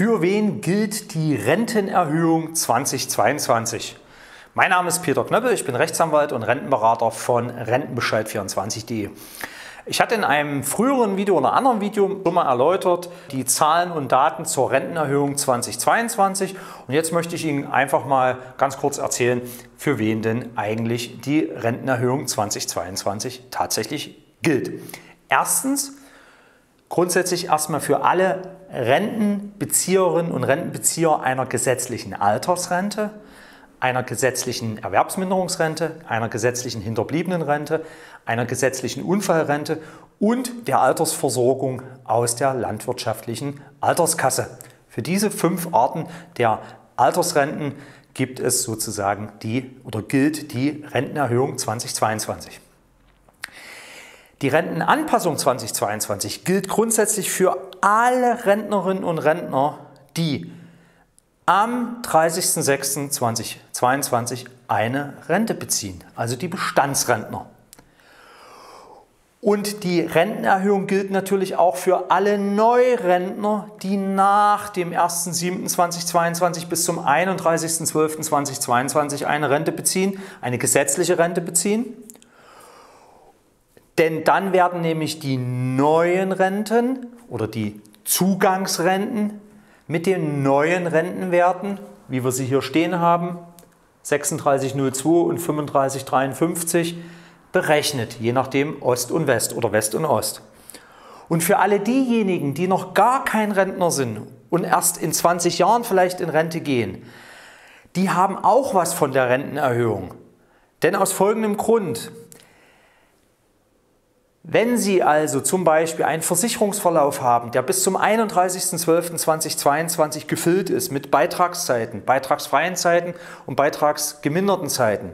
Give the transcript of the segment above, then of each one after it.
Für wen gilt die Rentenerhöhung 2022? Mein Name ist Peter Knöppel, ich bin Rechtsanwalt und Rentenberater von Rentenbescheid24.de. Ich hatte in einem früheren Video oder anderen Video schon mal erläutert die Zahlen und Daten zur Rentenerhöhung 2022 und jetzt möchte ich Ihnen einfach mal ganz kurz erzählen, für wen denn eigentlich die Rentenerhöhung 2022 tatsächlich gilt. Erstens grundsätzlich erstmal für alle Rentenbezieherinnen und Rentenbezieher einer gesetzlichen Altersrente, einer gesetzlichen Erwerbsminderungsrente, einer gesetzlichen Hinterbliebenenrente, einer gesetzlichen Unfallrente und der Altersversorgung aus der landwirtschaftlichen Alterskasse. Für diese fünf Arten der Altersrenten gibt es sozusagen die oder gilt die Rentenerhöhung 2022. Die Rentenanpassung 2022 gilt grundsätzlich für alle Rentnerinnen und Rentner, die am 30.06.2022 eine Rente beziehen, also die Bestandsrentner. Und die Rentenerhöhung gilt natürlich auch für alle Neurentner, die nach dem 1.07.2022 bis zum 31.12.2022 eine Rente beziehen, eine gesetzliche Rente beziehen. Denn dann werden nämlich die neuen Renten oder die Zugangsrenten mit den neuen Rentenwerten, wie wir sie hier stehen haben, 36,02 und 35,53, berechnet, je nachdem Ost und West oder West und Ost. Und für alle diejenigen, die noch gar kein Rentner sind und erst in 20 Jahren vielleicht in Rente gehen, die haben auch was von der Rentenerhöhung. Denn aus folgendem Grund, wenn Sie also zum Beispiel einen Versicherungsverlauf haben, der bis zum 31.12.2022 gefüllt ist mit Beitragszeiten, beitragsfreien Zeiten und beitragsgeminderten Zeiten,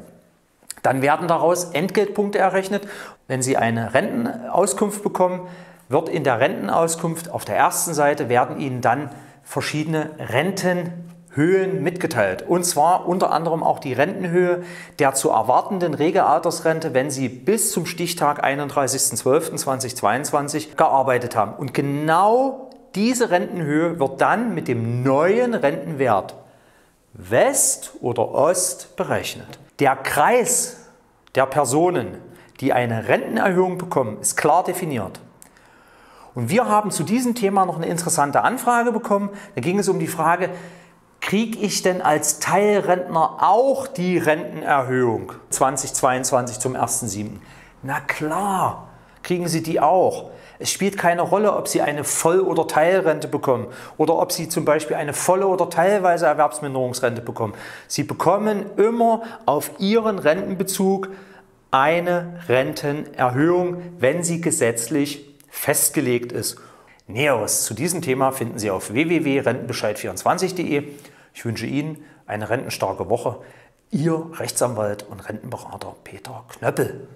dann werden daraus Entgeltpunkte errechnet. Wenn Sie eine Rentenauskunft bekommen, wird in der Rentenauskunft auf der ersten Seite werden Ihnen dann verschiedene Renten Höhen mitgeteilt. Und zwar unter anderem auch die Rentenhöhe der zu erwartenden Regelaltersrente, wenn Sie bis zum Stichtag 31.12.2022 gearbeitet haben. Und genau diese Rentenhöhe wird dann mit dem neuen Rentenwert West oder Ost berechnet. Der Kreis der Personen, die eine Rentenerhöhung bekommen, ist klar definiert. Und wir haben zu diesem Thema noch eine interessante Anfrage bekommen. Da ging es um die Frage, kriege ich denn als Teilrentner auch die Rentenerhöhung 2022 zum 1.7.? Na klar, kriegen Sie die auch. Es spielt keine Rolle, ob Sie eine Voll- oder Teilrente bekommen oder ob Sie zum Beispiel eine volle oder teilweise Erwerbsminderungsrente bekommen. Sie bekommen immer auf Ihren Rentenbezug eine Rentenerhöhung, wenn sie gesetzlich festgelegt ist. Näheres zu diesem Thema finden Sie auf www.rentenbescheid24.de. Ich wünsche Ihnen eine rentenstarke Woche. Ihr Rechtsanwalt und Rentenberater Peter Knöppel.